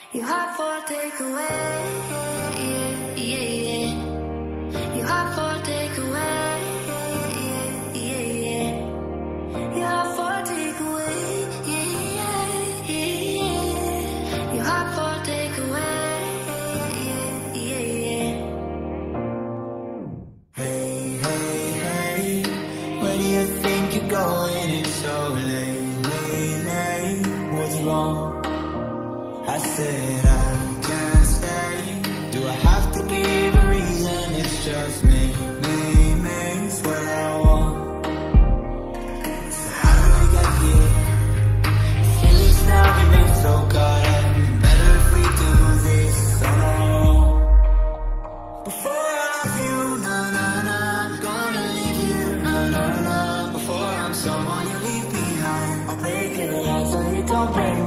You hot for takeaway, yeah, yeah, yeah. You hot for takeaway, yeah, yeah, yeah. You hot for takeaway, yeah, yeah, yeah. You hot for takeaway, yeah, yeah, yeah. Hey, hey, hey, where do you think you're going? It's so late, late, late. What's wrong? I said I can't stay. Do I have to give a reason? It's just me, me, me. It's what I want. So how do we get here? Feelings now we've been so caught up. Better if we do this on our own. Before I love you, na na na, I'm gonna leave you, na na na. Before I'm someone you leave behind, I'll break it out so you don't break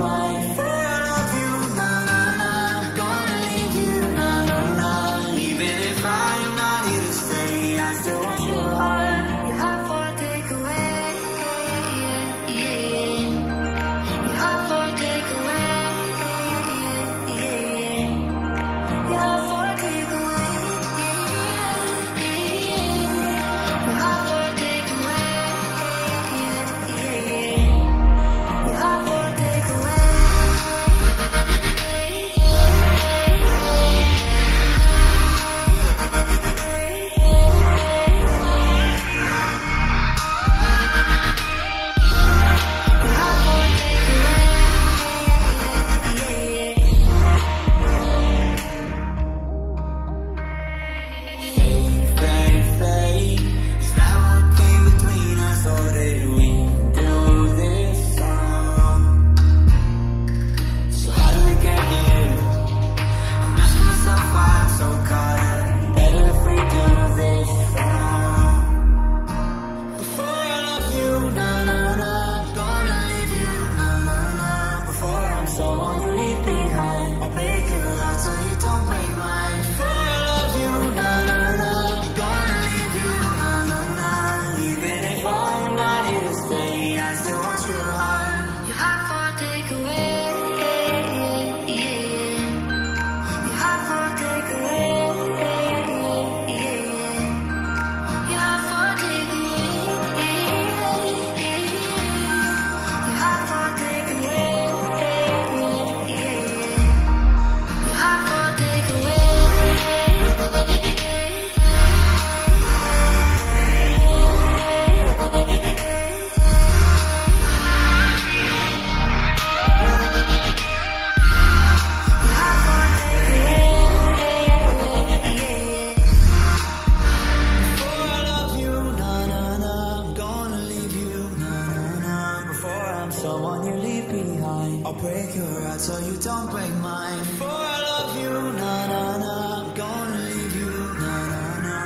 someone you leave behind, I'll break your heart so you don't break mine. Before I love you, na na na, I'm gonna leave you, na na na.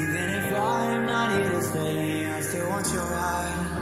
Even if I'm not here to stay, I still want your heart.